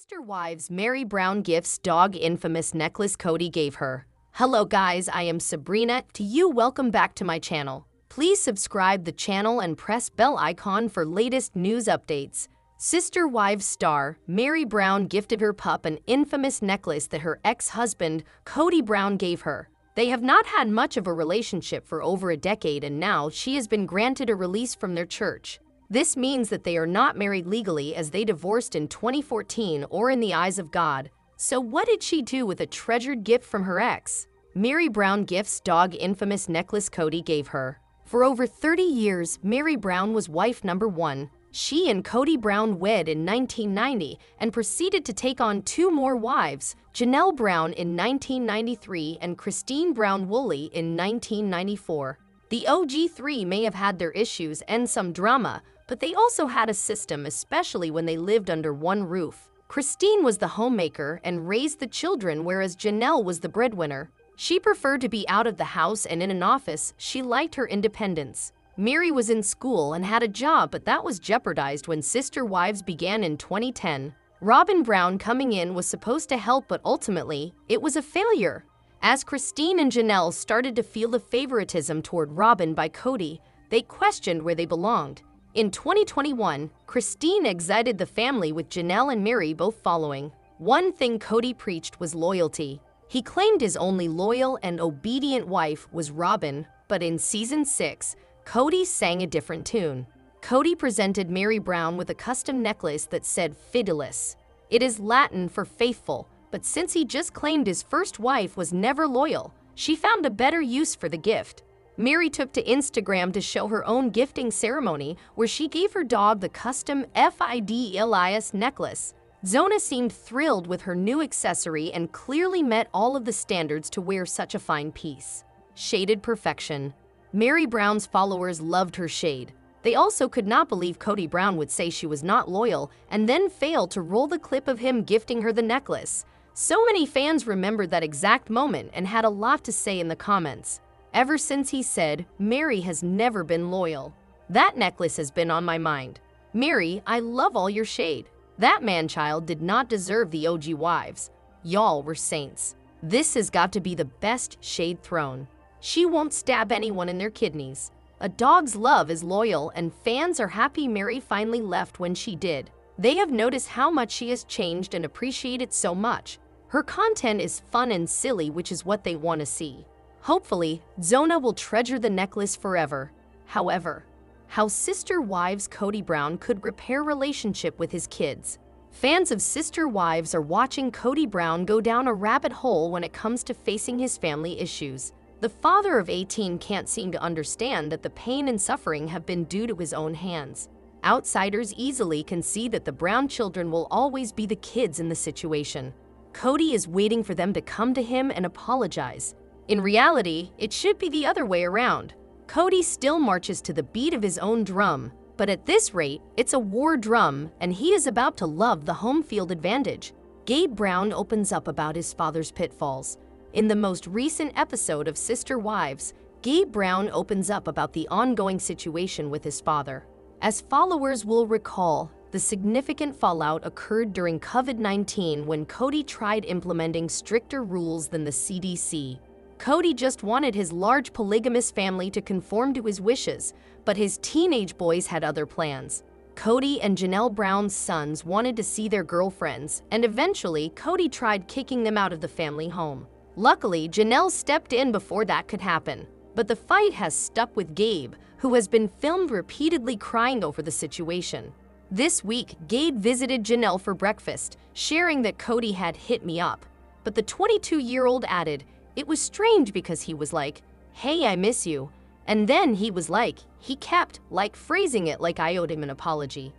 Sister Wives Meri Brown gifts dog infamous necklace Kody gave her. Hello guys, I am Sabrina. To you, welcome back to my channel. Please subscribe the channel and press bell icon for latest news updates. Sister Wives star Meri Brown gifted her pup an infamous necklace that her ex-husband Kody Brown gave her. They have not had much of a relationship for over a decade and now she has been granted a release from their church. This means that they are not married legally as they divorced in 2014 or in the eyes of God. So what did she do with a treasured gift from her ex? Meri Brown gifts dog infamous necklace Kody gave her. For over 30 years, Meri Brown was wife number one. She and Kody Brown wed in 1990 and proceeded to take on two more wives, Janelle Brown in 1993 and Christine Brown Woolley in 1994. The OG3 may have had their issues and some drama, but they also had a system, especially when they lived under one roof. Christine was the homemaker and raised the children, whereas Janelle was the breadwinner. She preferred to be out of the house and in an office. She liked her independence. Meri was in school and had a job, but that was jeopardized when Sister Wives began in 2010. Robyn Brown coming in was supposed to help, but ultimately, it was a failure. As Christine and Janelle started to feel the favoritism toward Robyn by Kody, they questioned where they belonged. In 2021, Christine excited the family with Janelle and Meri both following. One thing Kody preached was loyalty. He claimed his only loyal and obedient wife was Robyn, but in season 6, Kody sang a different tune. Kody presented Meri Brown with a custom necklace that said Fidelis. It is Latin for faithful, but since he just claimed his first wife was never loyal, she found a better use for the gift. Meri took to Instagram to show her own gifting ceremony where she gave her dog the custom FID Elias necklace. Zona seemed thrilled with her new accessory and clearly met all of the standards to wear such a fine piece. Shaded perfection. Meri Brown's followers loved her shade. They also could not believe Kody Brown would say she was not loyal and then fail to roll the clip of him gifting her the necklace. So many fans remembered that exact moment and had a lot to say in the comments. Ever since he said, Meri has never been loyal. That necklace has been on my mind. Meri, I love all your shade. That man-child did not deserve the OG wives. Y'all were saints. This has got to be the best shade thrown. She won't stab anyone in their kidneys. A dog's love is loyal, and fans are happy Meri finally left when she did. They have noticed how much she has changed and appreciate it so much. Her content is fun and silly, which is what they want to see. Hopefully, Zona will treasure the necklace forever. However, how Sister Wives Kody Brown could repair relationship with his kids. Fans of Sister Wives are watching Kody Brown go down a rabbit hole when it comes to facing his family issues. The father of 18 can't seem to understand that the pain and suffering have been due to his own hands. Outsiders easily can see that the Brown children will always be the kids in the situation. Kody is waiting for them to come to him and apologize. In reality, it should be the other way around. Kody still marches to the beat of his own drum, but at this rate, it's a war drum, and he is about to love the home field advantage. Gabe Brown opens up about his father's pitfalls. In the most recent episode of Sister Wives, Gabe Brown opens up about the ongoing situation with his father. As followers will recall, the significant fallout occurred during COVID-19 when Kody tried implementing stricter rules than the CDC. Kody just wanted his large polygamous family to conform to his wishes, but his teenage boys had other plans. Kody and Janelle Brown's sons wanted to see their girlfriends, and eventually Kody tried kicking them out of the family home. Luckily, Janelle stepped in before that could happen. But the fight has stuck with Gabe, who has been filmed repeatedly crying over the situation. This week, Gabe visited Janelle for breakfast, sharing that Kody had hit me up. But the 22-year-old added, it was strange because he was like, hey, I miss you. And then he was like, he kept, like, phrasing it like I owed him an apology.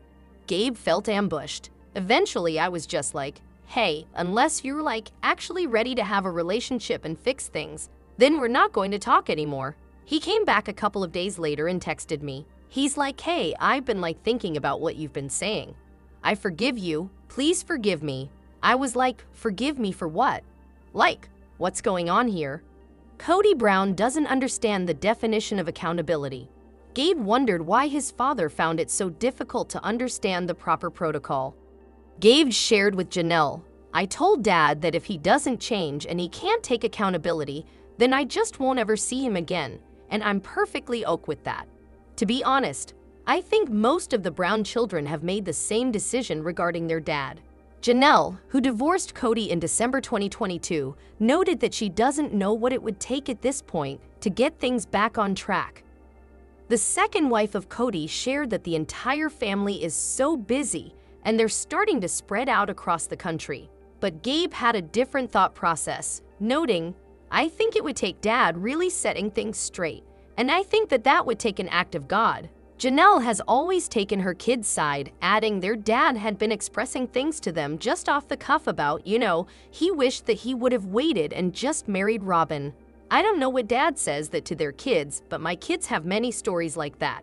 Gabe felt ambushed. Eventually, I was just like, hey, unless you're, like, actually ready to have a relationship and fix things, then we're not going to talk anymore. He came back a couple of days later and texted me. He's like, hey, I've been, like, thinking about what you've been saying. I forgive you. Please forgive me. I was like, forgive me for what? Like, What's going on here? Kody Brown doesn't understand the definition of accountability. Gabe wondered why his father found it so difficult to understand the proper protocol. Gabe shared with Janelle, I told dad that if he doesn't change and he can't take accountability, then I just won't ever see him again, and I'm perfectly ok with that. To be honest, I think most of the Brown children have made the same decision regarding their dad. Janelle, who divorced Kody in December 2022, noted that she doesn't know what it would take at this point to get things back on track. The second wife of Kody shared that the entire family is so busy and they're starting to spread out across the country. But Gabe had a different thought process, noting, I think it would take dad really setting things straight, and I think that that would take an act of God. Janelle has always taken her kids' side, adding their dad had been expressing things to them just off the cuff about, you know, he wished that he would have waited and just married Robyn. I don't know what dad says that to their kids, but my kids have many stories like that.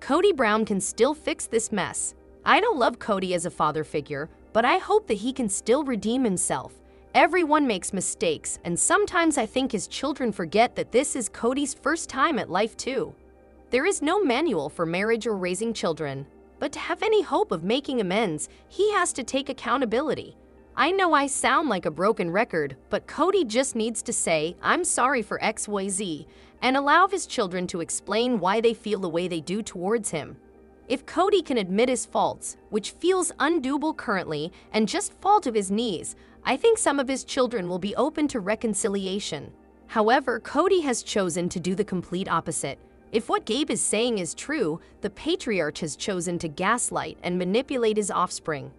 Kody Brown can still fix this mess. I don't love Kody as a father figure, but I hope that he can still redeem himself. Everyone makes mistakes, and sometimes I think his children forget that this is Kody's first time at life too. There is no manual for marriage or raising children, but to have any hope of making amends, he has to take accountability. I know I sound like a broken record, but Kody just needs to say, I'm sorry for XYZ, and allow his children to explain why they feel the way they do towards him. If Kody can admit his faults, which feels undoable currently, and just fall to his knees, I think some of his children will be open to reconciliation. However, Kody has chosen to do the complete opposite. If what Gabe is saying is true, the patriarch has chosen to gaslight and manipulate his offspring.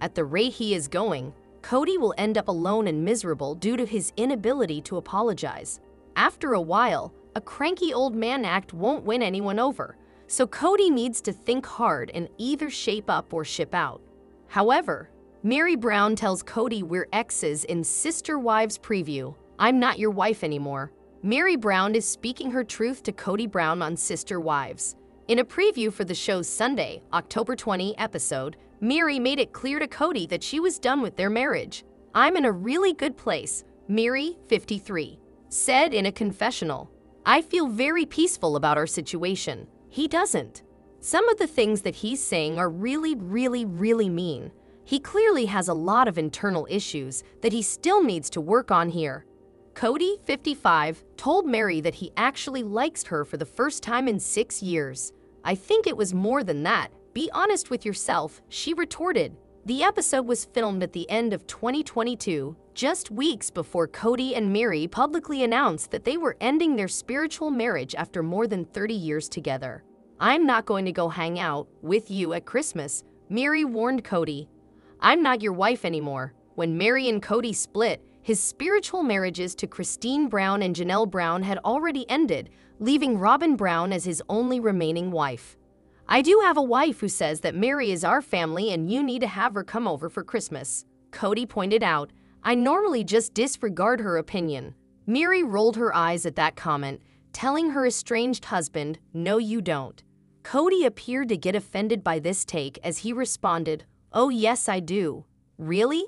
At the rate he is going, Kody will end up alone and miserable due to his inability to apologize. After a while, a cranky old man act won't win anyone over, so Kody needs to think hard and either shape up or ship out. However, Meri Brown tells Kody we're exes in Sister Wives preview. I'm not your wife anymore. Meri Brown is speaking her truth to Kody Brown on Sister Wives. In a preview for the show's Sunday, October 20 episode, Meri made it clear to Kody that she was done with their marriage. I'm in a really good place, Meri, 53, said in a confessional. I feel very peaceful about our situation. He doesn't. Some of the things that he's saying are really, really, really mean. He clearly has a lot of internal issues that he still needs to work on here. Kody, 55, told Meri that he actually likes her for the first time in six years. I think it was more than that. Be honest with yourself, she retorted. The episode was filmed at the end of 2022, just weeks before Kody and Meri publicly announced that they were ending their spiritual marriage after more than 30 years together. I'm not going to go hang out with you at Christmas, Meri warned Kody. I'm not your wife anymore. When Meri and Kody split, his spiritual marriages to Christine Brown and Janelle Brown had already ended, leaving Robyn Brown as his only remaining wife. I do have a wife who says that Meri is our family and you need to have her come over for Christmas. Kody pointed out, I normally just disregard her opinion. Meri rolled her eyes at that comment, telling her estranged husband, No, you don't. Kody appeared to get offended by this take as he responded, Oh, yes, I do. Really?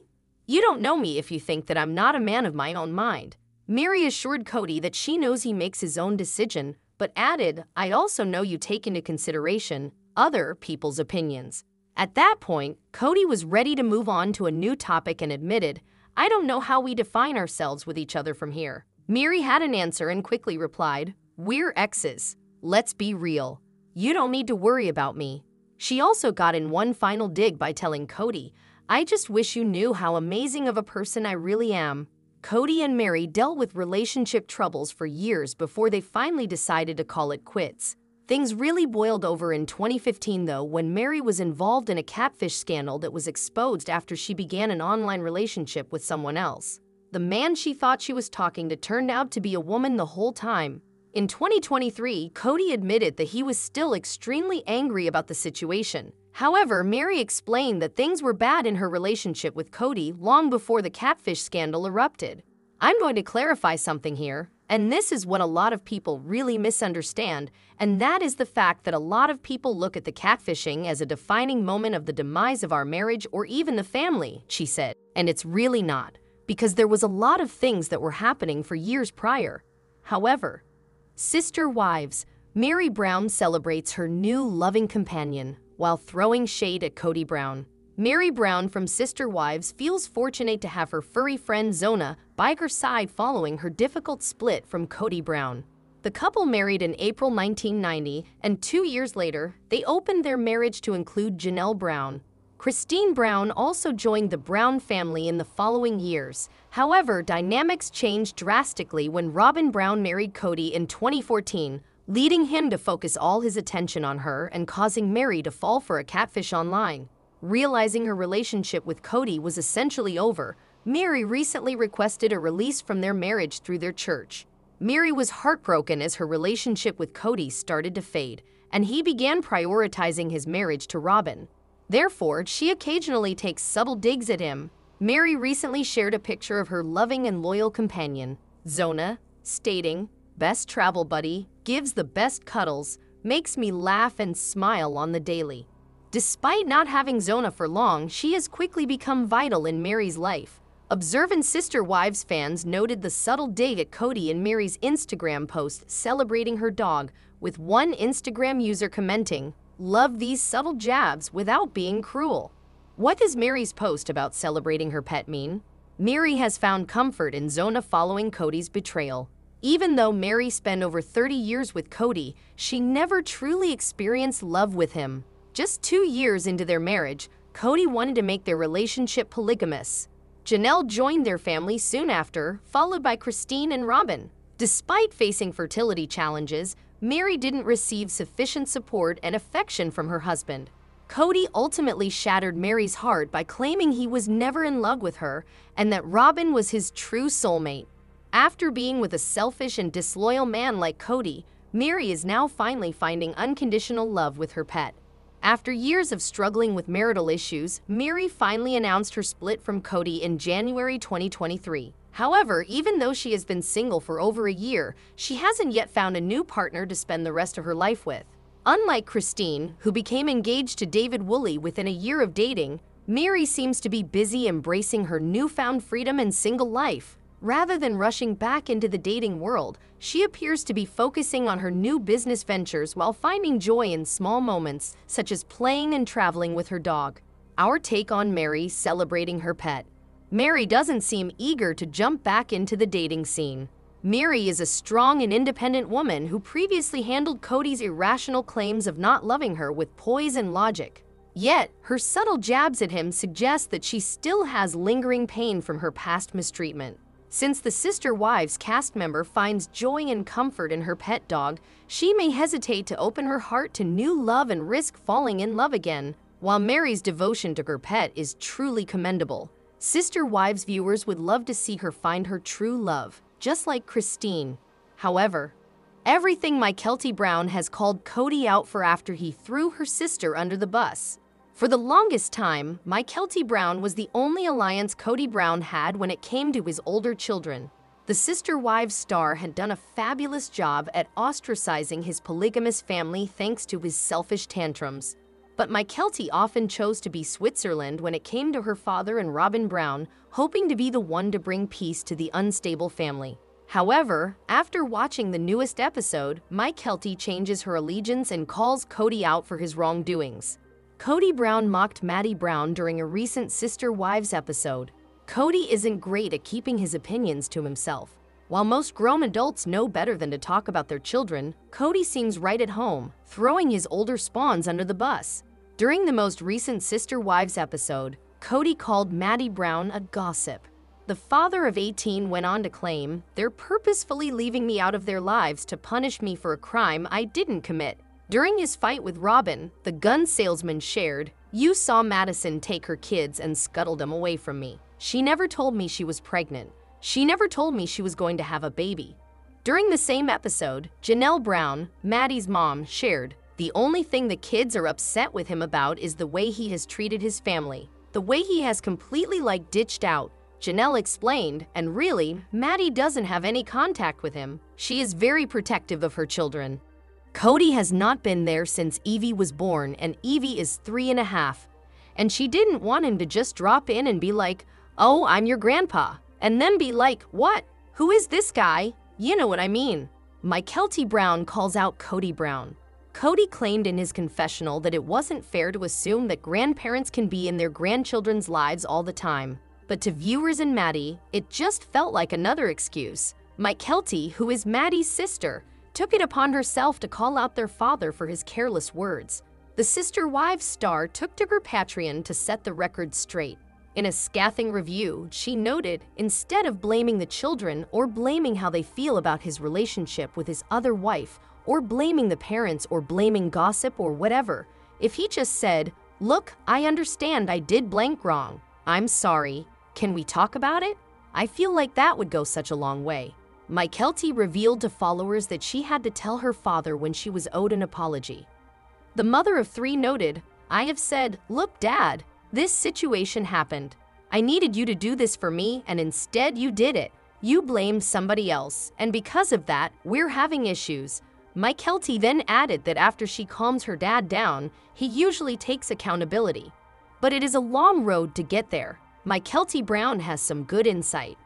You don't know me if you think that I'm not a man of my own mind. Meri assured Kody that she knows he makes his own decision, but added, I also know you take into consideration other people's opinions. At that point, Kody was ready to move on to a new topic and admitted, I don't know how we define ourselves with each other from here. Meri had an answer and quickly replied, We're exes. Let's be real. You don't need to worry about me. She also got in one final dig by telling Kody, I just wish you knew how amazing of a person I really am. Kody and Meri dealt with relationship troubles for years before they finally decided to call it quits. Things really boiled over in 2015, though, when Meri was involved in a catfish scandal that was exposed after she began an online relationship with someone else. The man she thought she was talking to turned out to be a woman the whole time. In 2023, Kody admitted that he was still extremely angry about the situation. However, Meri explained that things were bad in her relationship with Kody long before the catfish scandal erupted. I'm going to clarify something here, and this is what a lot of people really misunderstand, and that is the fact that a lot of people look at the catfishing as a defining moment of the demise of our marriage or even the family, she said. And it's really not, because there was a lot of things that were happening for years prior. However, Sister Wives, Meri Brown celebrates her new loving companion while throwing shade at Kody Brown. Meri Brown from Sister Wives feels fortunate to have her furry friend Zona by her side following her difficult split from Kody Brown. The couple married in April 1990, and two years later, they opened their marriage to include Janelle Brown. Christine Brown also joined the Brown family in the following years. However, dynamics changed drastically when Robyn Brown married Kody in 2014, leading him to focus all his attention on her and causing Meri to fall for a catfish online. Realizing her relationship with Kody was essentially over, Meri recently requested a release from their marriage through their church. Meri was heartbroken as her relationship with Kody started to fade, and he began prioritizing his marriage to Robyn. Therefore, she occasionally takes subtle digs at him. Meri recently shared a picture of her loving and loyal companion, Zona, stating, Best travel buddy, gives the best cuddles, makes me laugh and smile on the daily. Despite not having Zona for long, she has quickly become vital in Meri's life. Observant Sister Wives fans noted the subtle dig at Kody in Meri's Instagram post celebrating her dog, with one Instagram user commenting, Love these subtle jabs without being cruel. What does Meri's post about celebrating her pet mean? Meri has found comfort in Zona following Kody's betrayal. Even though Meri spent over 30 years with Kody, she never truly experienced love with him. Just two years into their marriage, Kody wanted to make their relationship polygamous. Janelle joined their family soon after, followed by Christine and Robyn. Despite facing fertility challenges, Meri didn't receive sufficient support and affection from her husband. Kody ultimately shattered Meri's heart by claiming he was never in love with her and that Robyn was his true soulmate. After being with a selfish and disloyal man like Kody, Meri is now finally finding unconditional love with her pet. After years of struggling with marital issues, Meri finally announced her split from Kody in January 2023. However, even though she has been single for over a year, she hasn't yet found a new partner to spend the rest of her life with. Unlike Christine, who became engaged to David Woolley within a year of dating, Meri seems to be busy embracing her newfound freedom and single life. Rather than rushing back into the dating world, she appears to be focusing on her new business ventures while finding joy in small moments, such as playing and traveling with her dog. Our take on Meri celebrating her pet. Meri doesn't seem eager to jump back into the dating scene. Meri is a strong and independent woman who previously handled Kody's irrational claims of not loving her with poise and logic. Yet, her subtle jabs at him suggest that she still has lingering pain from her past mistreatment. Since the Sister Wives cast member finds joy and comfort in her pet dog, she may hesitate to open her heart to new love and risk falling in love again. While Meri's devotion to her pet is truly commendable, Sister Wives viewers would love to see her find her true love, just like Christine. However, everything Mykelti Brown has called Kody out for after he threw her sister under the bus. For the longest time, Mykelti Brown was the only alliance Kody Brown had when it came to his older children. The Sister Wives star had done a fabulous job at ostracizing his polygamous family thanks to his selfish tantrums. But Mykelti often chose to be Switzerland when it came to her father and Robyn Brown, hoping to be the one to bring peace to the unstable family. However, after watching the newest episode, Mykelti changes her allegiance and calls Kody out for his wrongdoings. Kody Brown mocked Maddie Brown during a recent Sister Wives episode. Kody isn't great at keeping his opinions to himself. While most grown adults know better than to talk about their children, Kody seems right at home, throwing his older spawns under the bus. During the most recent Sister Wives episode, Kody called Maddie Brown a gossip. The father of 18 went on to claim, They're purposefully leaving me out of their lives to punish me for a crime I didn't commit. During his fight with Robyn, the gun salesman shared, You saw Madison take her kids and scuttled them away from me. She never told me she was pregnant. She never told me she was going to have a baby. During the same episode, Janelle Brown, Maddie's mom, shared, The only thing the kids are upset with him about is the way he has treated his family. The way he has completely like ditched out. Janelle explained, and really, Maddie doesn't have any contact with him. She is very protective of her children. Kody has not been there since Evie was born, and Evie is three and a half. And she didn't want him to just drop in and be like, Oh, I'm your grandpa. And then be like, What? Who is this guy? You know what I mean. Mykelti Brown calls out Kody Brown. Kody claimed in his confessional that it wasn't fair to assume that grandparents can be in their grandchildren's lives all the time. But to viewers and Maddie, it just felt like another excuse. Mykelti, who is Maddie's sister, took it upon herself to call out their father for his careless words. The Sister Wives star took to her Patreon to set the record straight. In a scathing review, she noted instead of blaming the children or blaming how they feel about his relationship with his other wife, or blaming the parents or blaming gossip or whatever, if he just said, Look, I understand I did blank wrong. I'm sorry. Can we talk about it? I feel like that would go such a long way. Mykelti revealed to followers that she had to tell her father when she was owed an apology. The mother of three noted, I have said, look, dad, this situation happened. I needed you to do this for me, and instead you did it. You blamed somebody else, and because of that, we're having issues. Mykelti then added that after she calms her dad down, he usually takes accountability. But it is a long road to get there. Mykelti Brown has some good insight.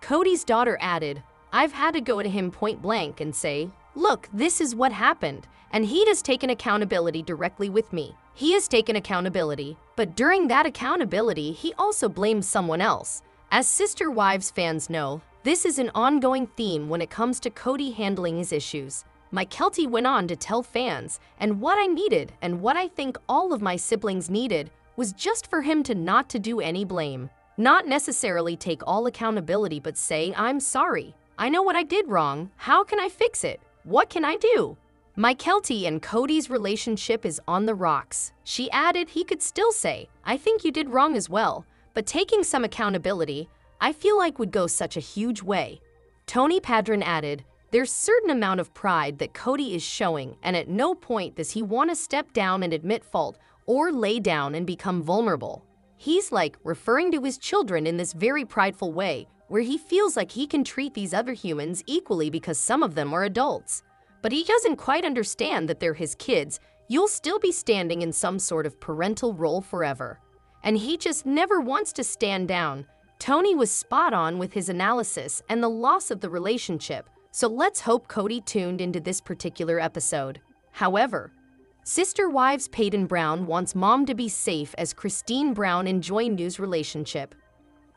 Cody's daughter added, I've had to go to him point blank and say, Look, this is what happened, and he has taken accountability directly with me. He has taken accountability, but during that accountability, he also blames someone else. As Sister Wives fans know, this is an ongoing theme when it comes to Kody handling his issues. Mykelti went on to tell fans, and what I needed and what I think all of my siblings needed was just for him to not to do any blame. Not necessarily take all accountability but say, I'm sorry, I know what I did wrong. How can I fix it? What can I do? Mykelti and Kody's relationship is on the rocks. She added he could still say, I think you did wrong as well, but taking some accountability, I feel like would go such a huge way. Tony Padron added, there's certain amount of pride that Kody is showing, and at no point does he want to step down and admit fault or lay down and become vulnerable. He's like referring to his children in this very prideful way, where he feels like he can treat these other humans equally because some of them are adults. But he doesn't quite understand that they're his kids, you'll still be standing in some sort of parental role forever. And he just never wants to stand down. Tony was spot on with his analysis and the loss of the relationship, so let's hope Kody tuned into this particular episode. However, Sister Wives Peyton Brown wants mom to be safe as Christine Brown enjoy news relationship.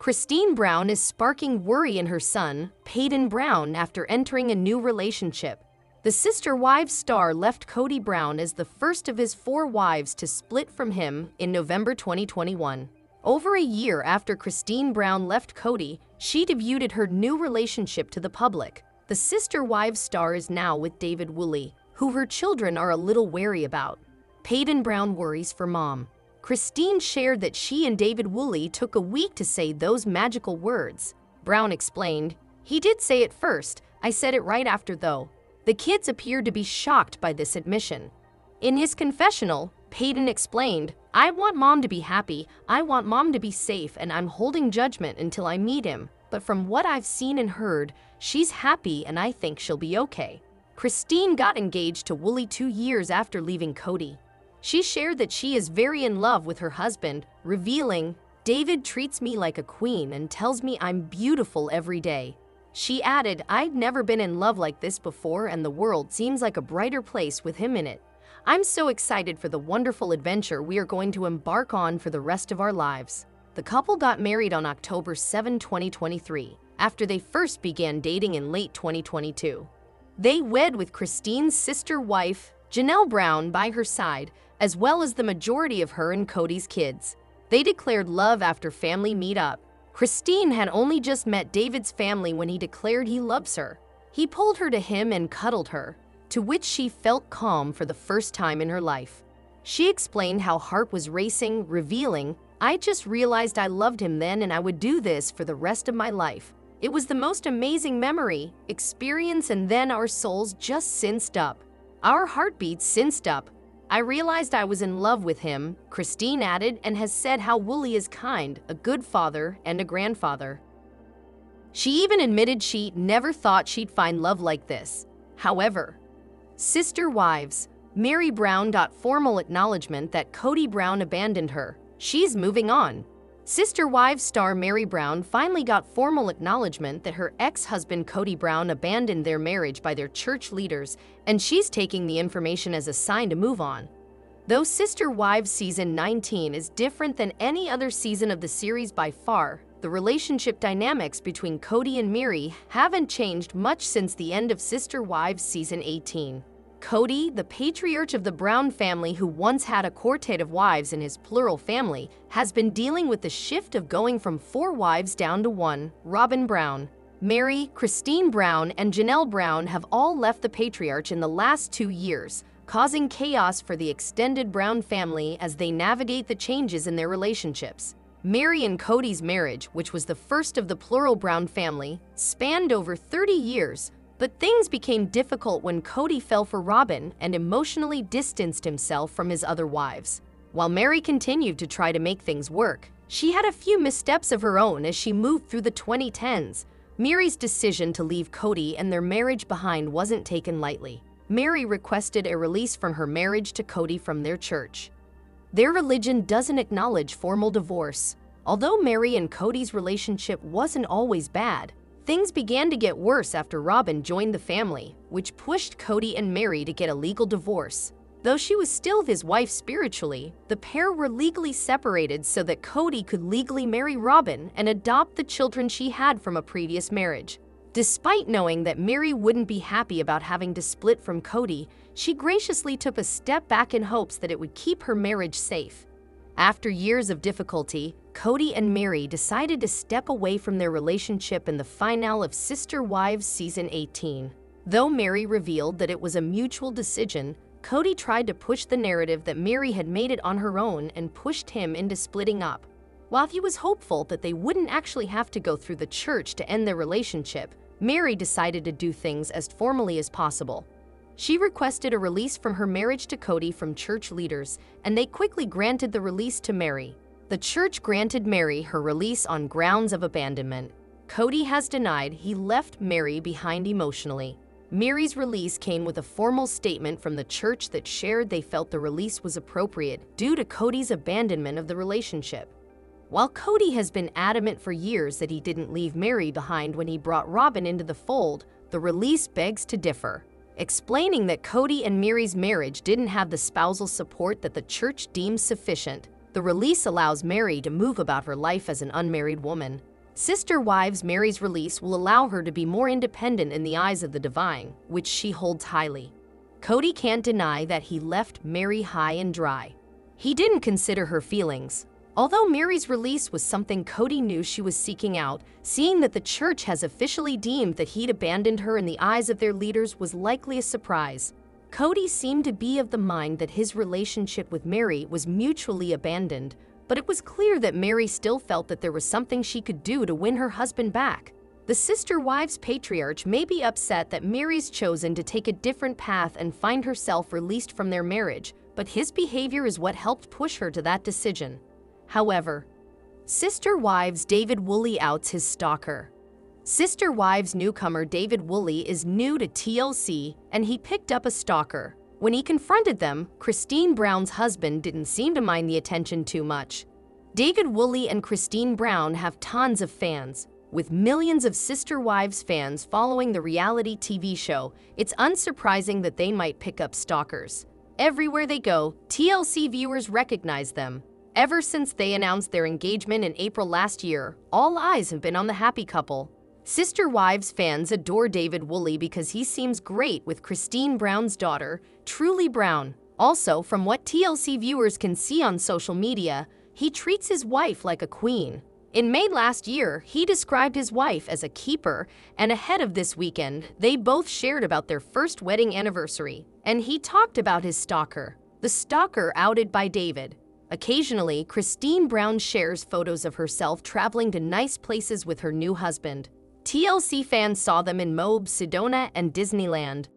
Christine Brown is sparking worry in her son, Peyton Brown, after entering a new relationship. The Sister Wives star left Kody Brown as the first of his four wives to split from him in November 2021. Over a year after Christine Brown left Kody, she debuted her new relationship to the public. The Sister Wives star is now with David Woolley, who her children are a little wary about. Peyton Brown worries for mom. Christine shared that she and David Woolley took a week to say those magical words. Brown explained, He did say it first. I said it right after, though. The kids appeared to be shocked by this admission. In his confessional, Peyton explained, I want mom to be happy, I want mom to be safe, and I'm holding judgment until I meet him. But from what I've seen and heard, she's happy and I think she'll be okay. Christine got engaged to Woolley two years after leaving Kody. She shared that she is very in love with her husband, revealing, David treats me like a queen and tells me I'm beautiful every day. She added, I'd never been in love like this before and the world seems like a brighter place with him in it. I'm so excited for the wonderful adventure we are going to embark on for the rest of our lives. The couple got married on October 7, 2023, after they first began dating in late 2022. They wed with Christine's sister wife, Janelle Brown, by her side, as well as the majority of her and Kody's kids. They declared love after family meet-up. Christine had only just met David's family when he declared he loves her. He pulled her to him and cuddled her, to which she felt calm for the first time in her life. She explained how heart was racing, revealing, I just realized I loved him then and I would do this for the rest of my life. It was the most amazing memory, experience, and then our souls just cinched up. Our heartbeats cinched up, I realized I was in love with him, Christine added, and has said how Woolley is kind, a good father, and a grandfather. She even admitted she never thought she'd find love like this. However, Sister Wives, Meri Brown formal acknowledgement that Kody Brown abandoned her. She's moving on. Sister Wives star Meri Brown finally got formal acknowledgement that her ex-husband Kody Brown abandoned their marriage by their church leaders, and she's taking the information as a sign to move on. Though Sister Wives season 19 is different than any other season of the series by far, the relationship dynamics between Kody and Meri haven't changed much since the end of Sister Wives season 18. Kody, the patriarch of the Brown family who once had a quartet of wives in his plural family, has been dealing with the shift of going from four wives down to one, Robyn Brown. Meri, Christine Brown, and Janelle Brown have all left the patriarch in the last two years, causing chaos for the extended Brown family as they navigate the changes in their relationships. Meri and Kody's marriage, which was the first of the plural Brown family, spanned over 30 years, but things became difficult when Kody fell for Robyn and emotionally distanced himself from his other wives. While Meri continued to try to make things work, she had a few missteps of her own as she moved through the 2010s. Meri's decision to leave Kody and their marriage behind wasn't taken lightly. Meri requested a release from her marriage to Kody from their church. Their religion doesn't acknowledge formal divorce. Although Meri and Kody's relationship wasn't always bad, Things began to get worse after Robyn joined the family, which pushed Kody and Meri to get a legal divorce. Though she was still his wife spiritually, the pair were legally separated so that Kody could legally marry Robyn and adopt the children she had from a previous marriage. Despite knowing that Meri wouldn't be happy about having to split from Kody, she graciously took a step back in hopes that it would keep her marriage safe. After years of difficulty, Kody and Meri decided to step away from their relationship in the finale of Sister Wives Season 18. Though Meri revealed that it was a mutual decision, Kody tried to push the narrative that Meri had made it on her own and pushed him into splitting up. While he was hopeful that they wouldn't actually have to go through the church to end their relationship, Meri decided to do things as formally as possible. She requested a release from her marriage to Kody from church leaders, and they quickly granted the release to Meri. The church granted Meri her release on grounds of abandonment. Kody has denied he left Meri behind emotionally. Meri's release came with a formal statement from the church that shared they felt the release was appropriate due to Kody's abandonment of the relationship. While Kody has been adamant for years that he didn't leave Meri behind when he brought Robyn into the fold, the release begs to differ explaining that Kody and Meri's marriage didn't have the spousal support that the church deems sufficient. The release allows Meri to move about her life as an unmarried woman. Sister Wives Meri's release will allow her to be more independent in the eyes of the divine, which she holds highly. Kody can't deny that he left Meri high and dry. He didn't consider her feelings, Although Meri's release was something Kody knew she was seeking out, seeing that the church has officially deemed that he'd abandoned her in the eyes of their leaders was likely a surprise. Kody seemed to be of the mind that his relationship with Meri was mutually abandoned, but it was clear that Meri still felt that there was something she could do to win her husband back. The sister wives patriarch may be upset that Meri's chosen to take a different path and find herself released from their marriage, but his behavior is what helped push her to that decision. However, Sister Wives David Woolley outs his stalker. Sister Wives newcomer David Woolley is new to TLC and he picked up a stalker. When he confronted them, Christine Brown's husband didn't seem to mind the attention too much. David Woolley and Christine Brown have tons of fans. With millions of Sister Wives fans following the reality TV show, it's unsurprising that they might pick up stalkers. Everywhere they go, TLC viewers recognize them. Ever since they announced their engagement in April last year, all eyes have been on the happy couple. Sister Wives fans adore David Woolley because he seems great with Christine Brown's daughter, Truly Brown. Also, from what TLC viewers can see on social media, he treats his wife like a queen. In May last year, he described his wife as a keeper, and ahead of this weekend, they both shared about their first wedding anniversary, and he talked about his stalker, the stalker outed by David. Occasionally, Christine Brown shares photos of herself traveling to nice places with her new husband. TLC fans saw them in Moab, Sedona, and Disneyland.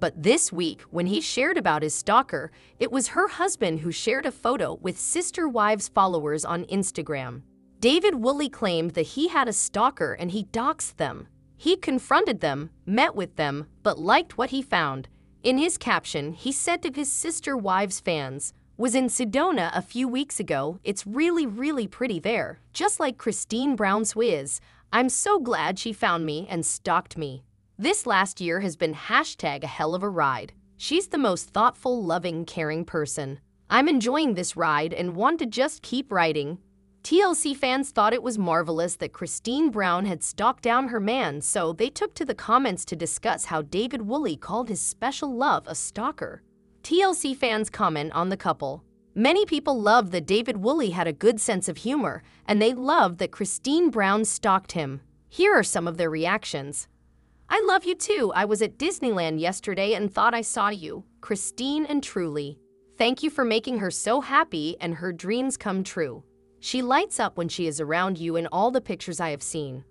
But this week, when he shared about his stalker, it was her husband who shared a photo with Sister Wives followers on Instagram. David Woolley claimed that he had a stalker and he doxed them. He confronted them, met with them, but liked what he found. In his caption, he said to his Sister Wives fans, was in Sedona a few weeks ago. It's really, really pretty there, just like Christine Brown Swiz. I'm so glad she found me and stalked me. This last year has been hashtag a hell of a ride. She's the most thoughtful, loving, caring person. I'm enjoying this ride and want to just keep writing. TLC fans thought it was marvelous that Christine Brown had stalked down her man, so they took to the comments to discuss how David Woolley called his special love a stalker. TLC fans comment on the couple. Many people loved that David Woolley had a good sense of humor, and they loved that Christine Brown stalked him. Here are some of their reactions. I love you too. I was at Disneyland yesterday and thought I saw you. Christine and Truly. Thank you for making her so happy and her dreams come true. She lights up when she is around you in all the pictures I have seen.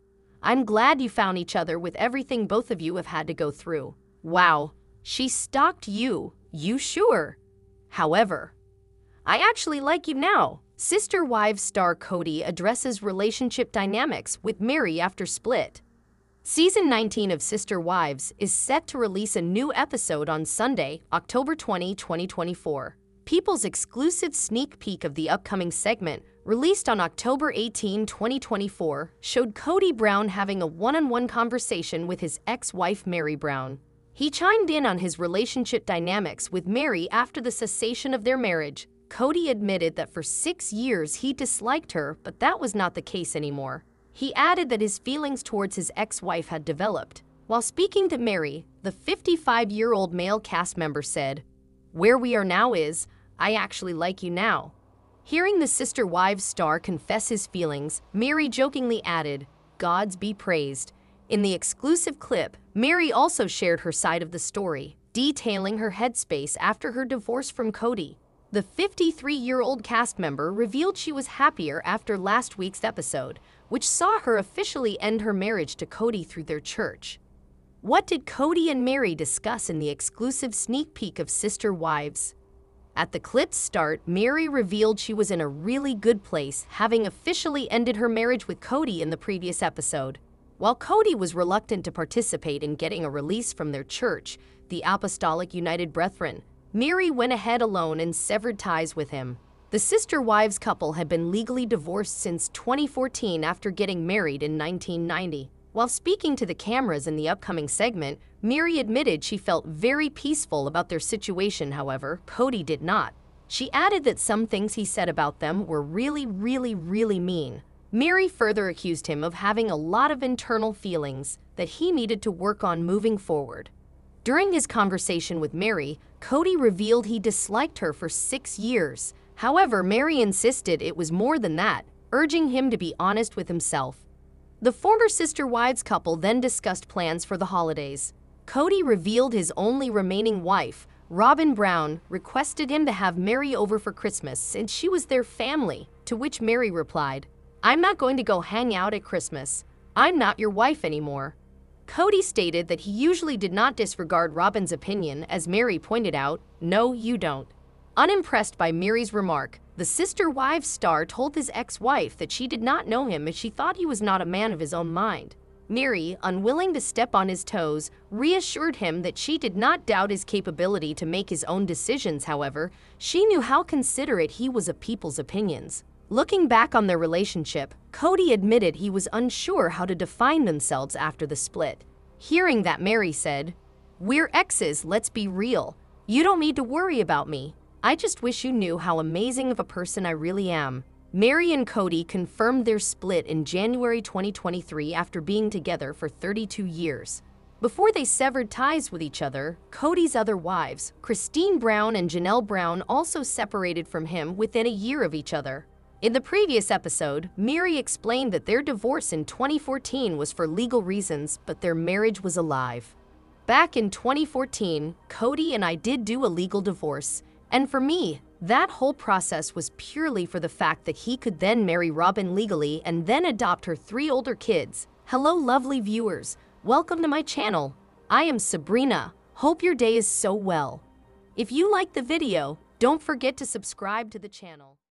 I'm glad you found each other with everything both of you have had to go through. Wow, she stalked you. You sure? However, I actually like you now. Sister Wives star Kody addresses relationship dynamics with Meri after split. Season 19 of Sister Wives is set to release a new episode on Sunday, October 20, 2024. People's exclusive sneak peek of the upcoming segment, released on October 18, 2024, showed Kody Brown having a one on one conversation with his ex wife Meri Brown. He chimed in on his relationship dynamics with Meri after the cessation of their marriage. Kody admitted that for six years he disliked her, but that was not the case anymore. He added that his feelings towards his ex-wife had developed. While speaking to Meri, the 55-year-old male cast member said, Where we are now is, I actually like you now. Hearing the Sister Wives star confess his feelings, Meri jokingly added, Gods be praised. In the exclusive clip, Meri also shared her side of the story, detailing her headspace after her divorce from Kody. The 53-year-old cast member revealed she was happier after last week's episode, which saw her officially end her marriage to Kody through their church. What did Kody and Meri discuss in the exclusive sneak peek of Sister Wives? At the clip's start, Meri revealed she was in a really good place, having officially ended her marriage with Kody in the previous episode. While Kody was reluctant to participate in getting a release from their church, the Apostolic United Brethren, Meri went ahead alone and severed ties with him. The sister wives couple had been legally divorced since 2014 after getting married in 1990. While speaking to the cameras in the upcoming segment, Meri admitted she felt very peaceful about their situation, however, Kody did not. She added that some things he said about them were really, really, really mean. Meri further accused him of having a lot of internal feelings that he needed to work on moving forward. During his conversation with Meri, Kody revealed he disliked her for six years. However, Meri insisted it was more than that, urging him to be honest with himself. The former sister wives couple then discussed plans for the holidays. Kody revealed his only remaining wife, Robyn Brown, requested him to have Meri over for Christmas since she was their family, to which Meri replied, I'm not going to go hang out at Christmas. I'm not your wife anymore. Kody stated that he usually did not disregard Robyn's opinion, as Meri pointed out, no, you don't. Unimpressed by Meri's remark, the sister wives star told his ex-wife that she did not know him as she thought he was not a man of his own mind. Meri, unwilling to step on his toes, reassured him that she did not doubt his capability to make his own decisions, however, she knew how considerate he was of people's opinions. Looking back on their relationship, Kody admitted he was unsure how to define themselves after the split. Hearing that, Meri said, We're exes, let's be real. You don't need to worry about me. I just wish you knew how amazing of a person I really am. Meri and Kody confirmed their split in January 2023 after being together for 32 years. Before they severed ties with each other, Kody's other wives, Christine Brown and Janelle Brown, also separated from him within a year of each other. In the previous episode, Meri explained that their divorce in 2014 was for legal reasons, but their marriage was alive. Back in 2014, Kody and I did do a legal divorce, and for me, that whole process was purely for the fact that he could then marry Robyn legally and then adopt her three older kids. Hello, lovely viewers. Welcome to my channel. I am Sabrina. Hope your day is so well. If you like the video, don't forget to subscribe to the channel.